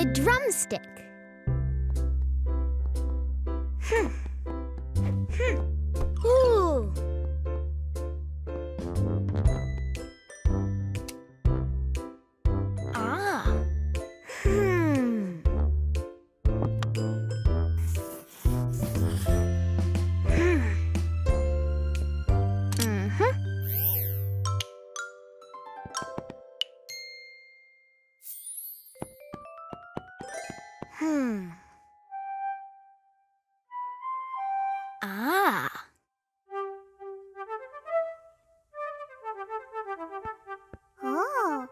The drumstick. Hmm. Hmm. Ooh. Hmm. Ah. Oh.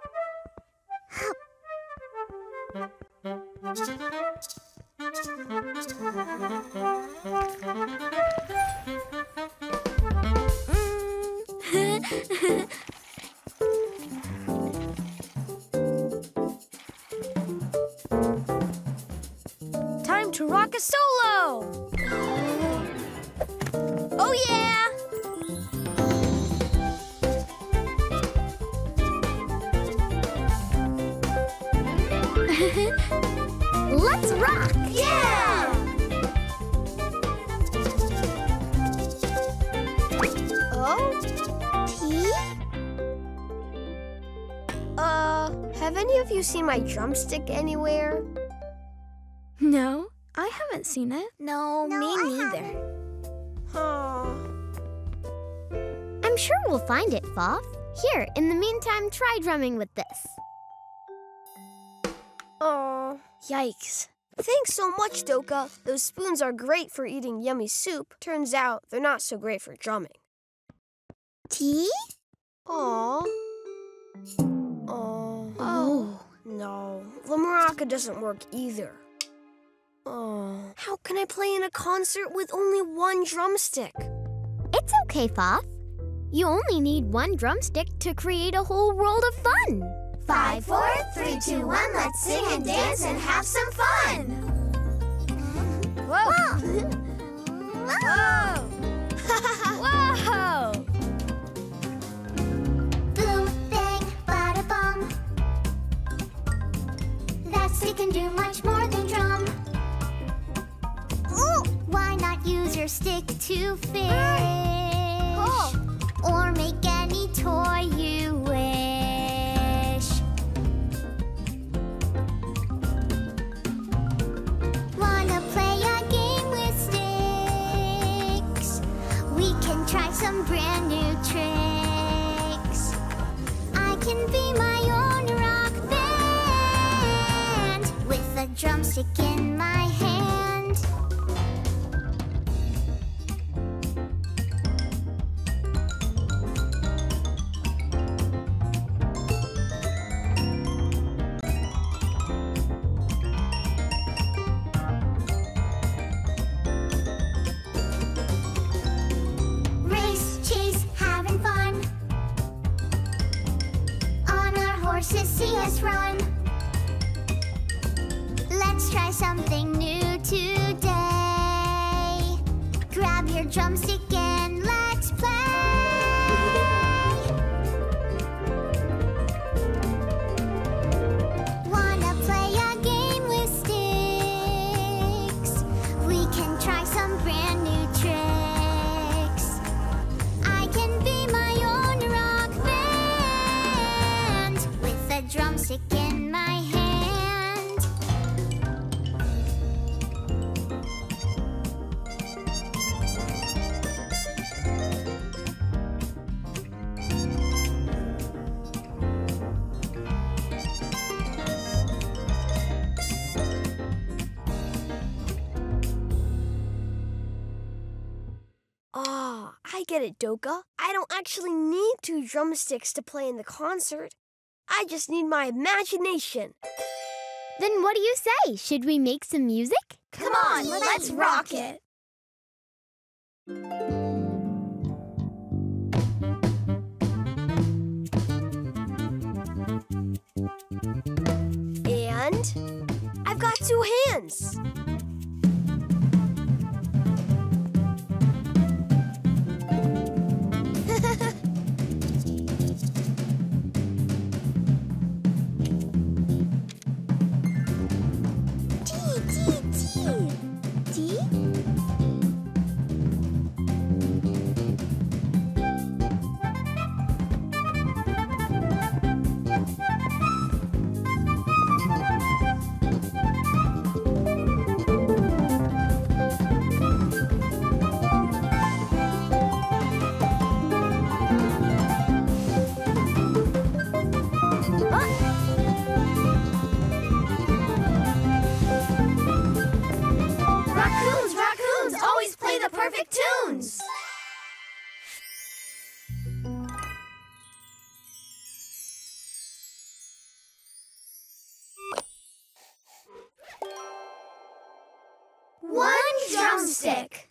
A solo! Oh yeah! Let's rock! Yeah! Oh? Tea? Uh, have any of you seen my drumstick anywhere? No, I haven't seen it. No, No, me I neither. Huh. I'm sure we'll find it, Foff. Here, in the meantime, try drumming with this. Oh. Yikes. Thanks so much, Doka. Those spoons are great for eating yummy soup. Turns out they're not so great for drumming. Tea? Aw. Oh. Oh. No, the maraca doesn't work either. Oh. How can I play in a concert with only one drumstick? It's okay, Foff. You only need one drumstick to create a whole world of fun. Five, four, three, two, one. Let's sing and dance and have some fun. Whoa! Whoa! Whoa! Boom, bang, bada bum. That stick can do much more stick to fish? Or make any toy you wish. Wanna play a game with sticks? We can try some brand new tricks. I can be my own rock band with a drumstick in my horses, see us run. Let's try something new today. Grab your drumstick drumstick in my hand. Ah, I get it, Doka. I don't actually need two drumsticks to play in the concert. I just need my imagination. Then what do you say? Should we make some music? Come on, let's rock it. And I've got two hands. Drumstick.